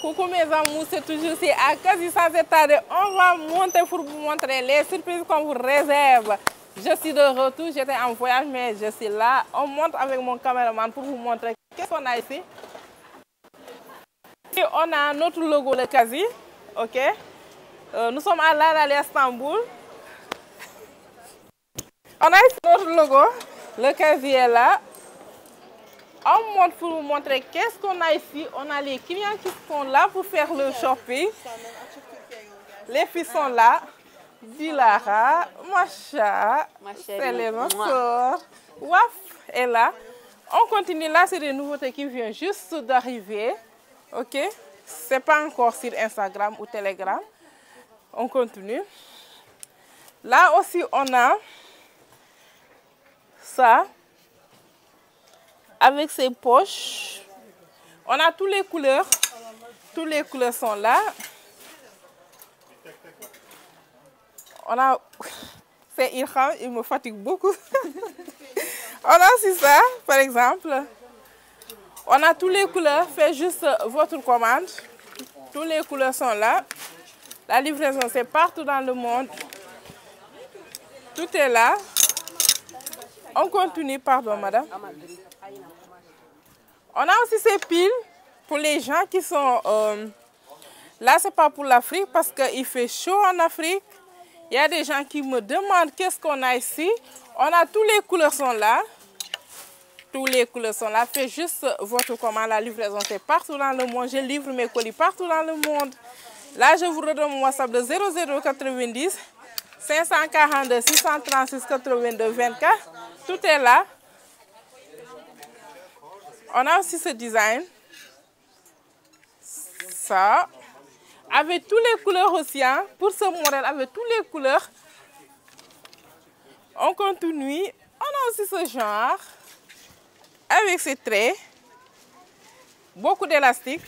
Coucou mes amours, c'est toujours ici à Quasi sans. On va monter pour vous montrer les surprises qu'on vous réserve. Je suis de retour, j'étais en voyage, mais je suis là. On monte avec mon caméraman pour vous montrer qu'est-ce qu'on a ici. On a notre logo de Quasi, ok? Euh, nous sommes à l'Arali Istanbul. On a ici notre logo, le Quasi est là. On monte pour vous montrer qu'est-ce qu'on a ici. On a les clients qui sont là pour faire le shopping. Les filles sont là. Dilara, Macha, Selena Sor, Waf est là. On continue là, c'est des nouveautés qui viennent juste d'arriver. Ok? C'est pas encore sur Instagram ou Telegram. On continue. Là aussi, on a ça avec ses poches. On a toutes les couleurs. Toutes les couleurs sont là. On a... C'est Irham, il me fatigue beaucoup. on a aussi ça, par exemple. On a toutes les couleurs. Faites juste votre commande. Toutes les couleurs sont là. La livraison, c'est partout dans le monde. Tout est là. On continue, pardon, madame. On a aussi ces piles pour les gens qui sont... Euh, là, ce n'est pas pour l'Afrique parce qu'il fait chaud en Afrique. Il y a des gens qui me demandent qu'est-ce qu'on a ici. On a toutes les couleurs sont là. Toutes les couleurs sont là. Faites juste votre commande. La livraison, c'est partout dans le monde. Je livre mes colis partout dans le monde. Là, je vous redonne mon WhatsApp de 0090 542 636 82 24. Tout est là. On a aussi ce design. Ça. Avec toutes les couleurs aussi. Hein. Pour ce modèle, avec toutes les couleurs. On continue. On a aussi ce genre. Avec ces traits. Beaucoup d'élastique.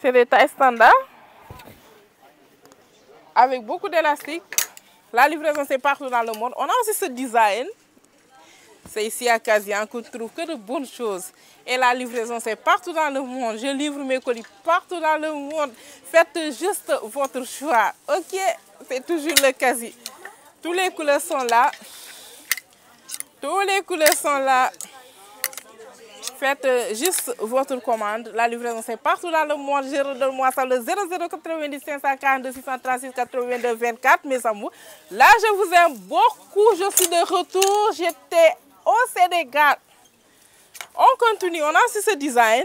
C'est des tailles standards. Avec beaucoup d'élastique. La livraison, c'est partout dans le monde. On a aussi ce design. C'est ici à Kazian qu'on trouve que de bonnes choses. Et la livraison, c'est partout dans le monde. Je livre mes colis partout dans le monde. Faites juste votre choix. Ok, c'est toujours le quasi. Toutes les couleurs sont là. Toutes les couleurs sont là. Faites juste votre commande. La livraison, c'est partout dans le monde. Je redonne moi ça le 0090 542 636 82 24, mes amours. Là, je vous aime beaucoup. Je suis de retour. J'étais au Sénégal. On continue. On a aussi ce design.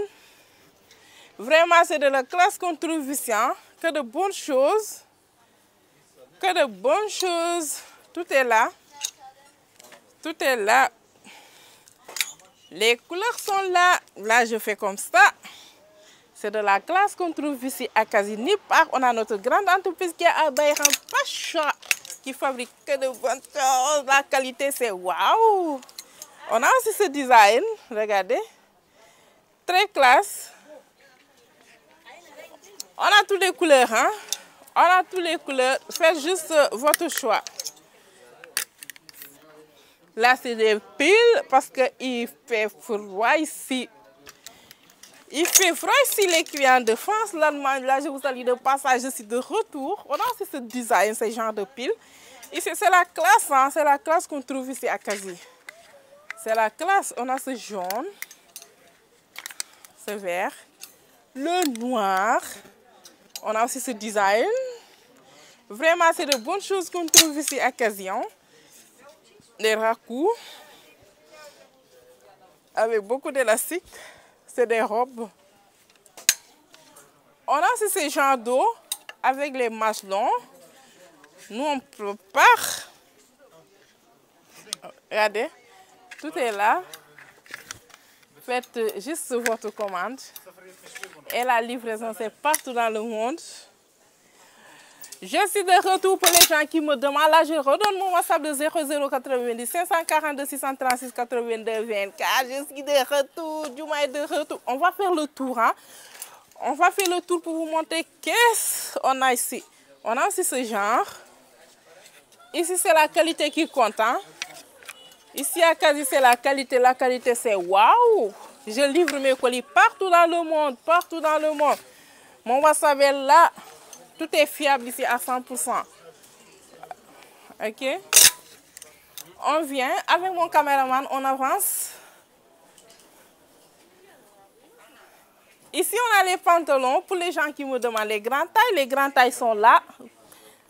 Vraiment, c'est de la classe qu'on trouve ici. Hein? Que de bonnes choses. Que de bonnes choses. Tout est là. Tout est là. Les couleurs sont là. Là, je fais comme ça. C'est de la classe qu'on trouve ici à Kazini Park. On a notre grande entreprise qui est à Bayram Pacha, qui fabrique que de bonnes choses. La qualité, c'est waouh! On a aussi ce design, regardez. Très classe. On a toutes les couleurs, hein? On a toutes les couleurs. Faites juste votre choix. Là, c'est des piles parce qu'il fait froid ici. Il fait froid ici, les clients de France, l'Allemagne. Là, je vous salue de passage, je de retour. On a aussi ce design, ce genre de piles. Ici, c'est la classe, hein? c'est la classe qu'on trouve ici à Kazi. C'est la classe. On a ce jaune, ce vert, le noir. On a aussi ce design. Vraiment, c'est de bonnes choses qu'on trouve ici à Kazian. Des raccourcs avec beaucoup d'élastique. C'est des robes. On a aussi ces genres d'eau avec les manches. Nous, on prépare. Regardez. Tout est là. Faites juste votre commande. Et la livraison, c'est partout dans le monde. Je suis de retour pour les gens qui me demandent. Là, je redonne mon WhatsApp de 0090 542 636 82 24. Je suis de retour. Duma est de retour. On va faire le tour. Hein? On va faire le tour pour vous montrer qu'est-ce qu'on a ici. On a aussi ce genre. Ici, c'est la qualité qui compte. Hein? Ici à Kazi, c'est la qualité. La qualité, c'est waouh! Je livre mes colis partout dans le monde, partout dans le monde. Mon est là. Tout est fiable ici à 100%. Ok. On vient avec mon caméraman, on avance. Ici, on a les pantalons pour les gens qui me demandent les grandes tailles. Les grandes tailles sont là.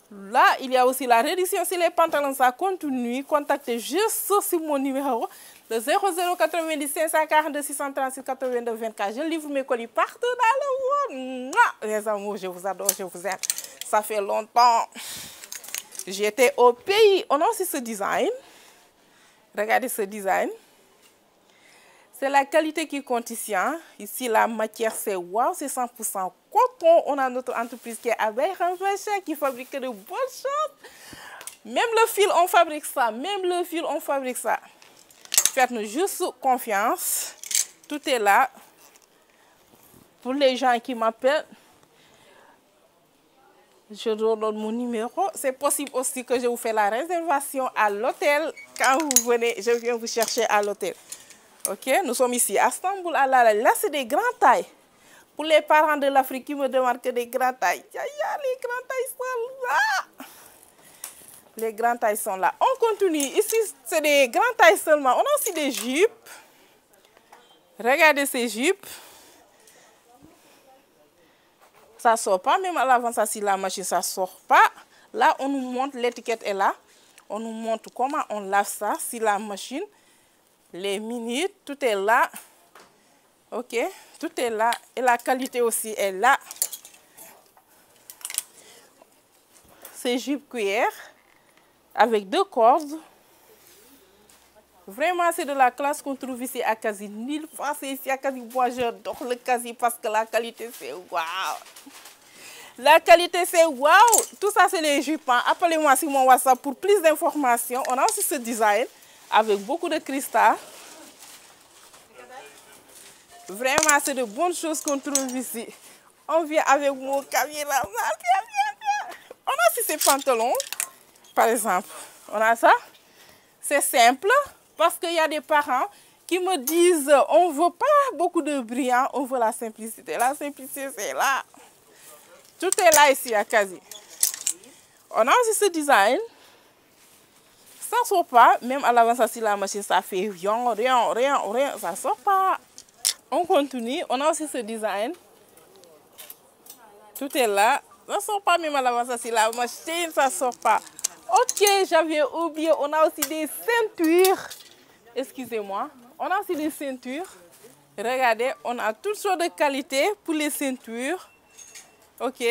Là, il y a aussi la réduction. Si les pantalons, ça continue, contactez juste sur mon numéro, le 0090 542 636 82 24. Je livre mes colis partout dans le monde. Les amours, je vous adore, je vous aime. Ça fait longtemps. J'étais au pays. On a aussi ce design. Regardez ce design. C'est la qualité qui compte ici. Hein. Ici, la matière, c'est wow, c'est 100% coton. On a notre entreprise qui est Abeille qui fabrique de bonnes choses. Même le fil, on fabrique ça. Même le fil, on fabrique ça. Faites-nous juste confiance. Tout est là. Pour les gens qui m'appellent, je donne mon numéro. C'est possible aussi que je vous fais la réservation à l'hôtel. Quand vous venez, je viens vous chercher à l'hôtel. Ok, nous sommes ici à Istanbul. Là, c'est des grandes tailles. Pour les parents de l'Afrique qui me demandent des grandes tailles. Les grandes tailles sont là. Les sont là. On continue. Ici, c'est des grandes tailles seulement. On a aussi des jupes. Regardez ces jupes. Ça sort pas, même à l'avant, ça, si la machine, ça sort pas. Là, on nous montre, l'étiquette est là. On nous montre comment on lave ça, si la machine les minutes, tout est là. Ok, tout est là. Et la qualité aussi est là. C'est jupe cuillère avec deux cordes. Vraiment, c'est de la classe qu'on trouve ici à Kazi. Mille fois, c'est ici à Kazi. Moi, j'adore le Kazi parce que la qualité, c'est waouh. La qualité, c'est waouh. Tout ça, c'est les jupes. Hein. Appelez-moi sur mon WhatsApp pour plus d'informations. On a aussi ce design avec beaucoup de cristal. Vraiment, c'est de bonnes choses qu'on trouve ici. On vient avec mon caméra. On a aussi ces pantalons, par exemple. On a ça. C'est simple parce qu'il y a des parents qui me disent on ne veut pas beaucoup de brillant, on veut la simplicité. La simplicité, c'est là. Tout est là ici à Kazi. On a aussi ce design ça sort pas, même à l'avance, si la machine, ça fait rien, rien, rien, rien, ça sort pas. On continue, on a aussi ce design. Tout est là. Ça sort pas même à l'avance, si la machine, ça sort pas. Ok, j'avais oublié, on a aussi des ceintures. Excusez-moi. On a aussi des ceintures. Regardez, on a toutes sortes de qualités pour les ceintures. Ok.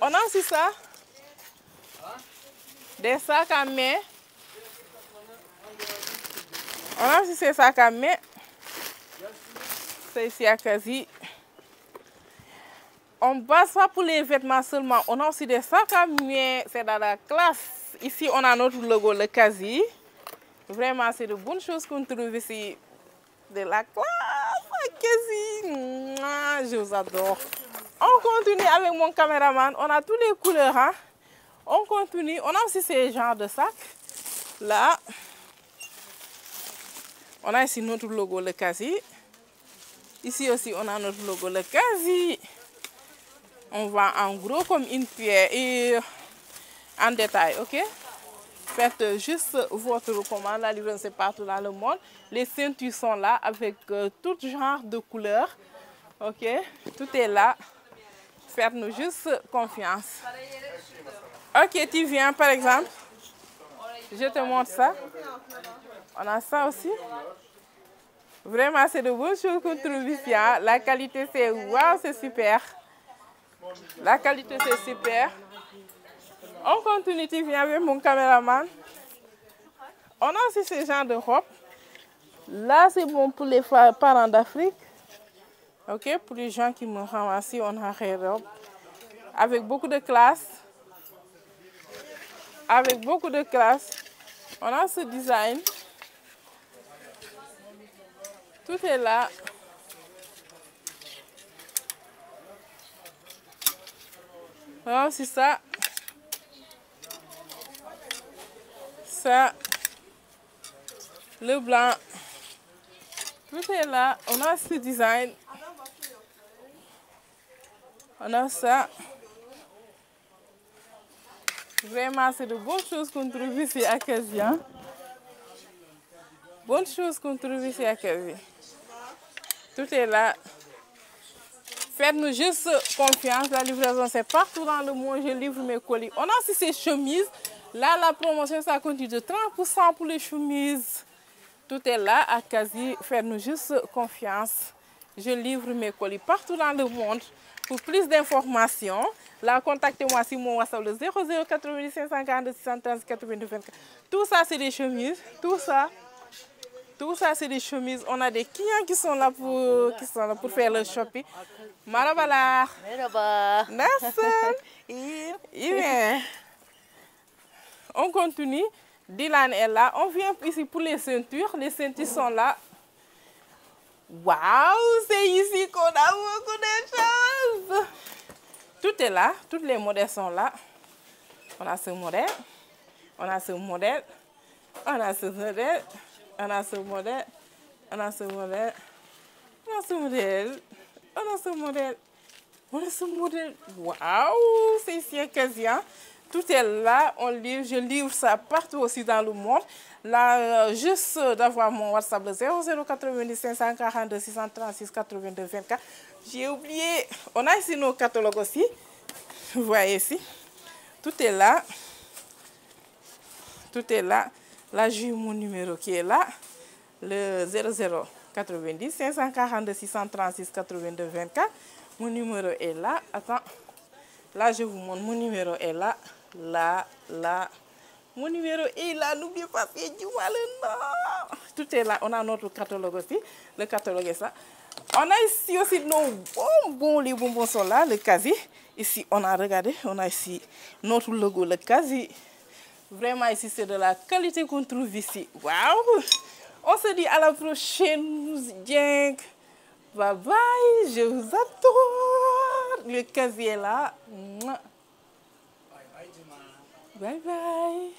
On a aussi ça. Des sacs à main. On a aussi ces sacs à main. C'est ici à quasi. On ne base pas pour les vêtements seulement. On a aussi des sacs à main. C'est dans la classe. Ici, on a notre logo, le quasi. Vraiment, c'est de bonnes choses qu'on trouve ici. De la classe, quasi. Je vous adore. On continue avec mon caméraman. On a toutes les couleurs. Hein? On continue. On a aussi ces genres de sacs. Là, on a ici notre logo, le quasi. Ici aussi, on a notre logo, le quasi. On va en gros comme une pierre et en détail, ok? Faites juste votre commande. La livraison, c'est partout dans le monde. Les ceintures sont là avec euh, tout genre de couleurs. Ok? Tout est là. Faites-nous juste confiance. Ok, tu viens par exemple. Je te montre ça. On a ça aussi. Vraiment, c'est de bonnes choses qu'on trouve ici. Hein. La qualité, c'est waouh, c'est super. La qualité, c'est super. On continue, tu viens avec mon caméraman. On a aussi ce genre de robe. Là, c'est bon pour les parents d'Afrique. Ok, pour les gens qui me ramassent, on a des avec beaucoup de classe avec beaucoup de classe. On a ce design. Tout est là. Voilà, c'est ça. Ça. Le blanc. Tout est là. On a ce design. On a ça. Vraiment, c'est de bonnes choses qu'on trouve ici à Casia. Bonnes choses qu'on trouve ici à Casia. Tout est là. Faites-nous juste confiance. La livraison, c'est partout dans le monde. Je livre mes colis. On a aussi ces chemises. Là, la promotion, ça continue de 30% pour les chemises. Tout est là à quasi. Faites-nous juste confiance. Je livre mes colis partout dans le monde. Pour plus d'informations, là, contactez-moi sur mon WhatsApp le 0090 542 630 82 24. Tout ça, c'est des chemises. Tout ça. Tout ça, c'est des chemises. On a des clients qui sont là pour, qui sont là pour faire le shopping. Marabalar. Merhaba. Nasıl? İyiyim. On continue. Dylan est là. On vient ici pour les ceintures. Les ceintures sont là. Waouh, c'est ici qu'on a beaucoup de choses. Tout est là, tous les modèles sont là. On a ce modèle, on a ce modèle, on a ce modèle, on a ce modèle, on a ce modèle, on a ce modèle, on a ce modèle, on a ce modèle. Waouh, c'est ici quasien. Hein. Tout est là, on livre, je livre ça partout aussi dans le monde. Là, euh, juste d'avoir mon WhatsApp 0090 542 636 82 24. J'ai oublié, on a ici nos catalogues aussi. Vous voyez ici. Tout est là. Tout est là. Là, j'ai mon numéro qui est là. Le 0090 542 636 82 24. Mon numéro est là. Attends. Là, je vous montre. Mon numéro est là. Là, là. Mon numéro est là. N'oubliez pas, du le nom. Tout est là. On a notre catalogue aussi. Le catalogue est ça. On a ici aussi nos bonbons. Les bonbons sont là. Le quasi. Ici, on a regardé. On a ici notre logo, le quasi. Vraiment, ici, c'est de la qualité qu'on trouve ici. Waouh! On se dit à la prochaine, Bye bye, je vous adore. Le quasi est là. Bye bye.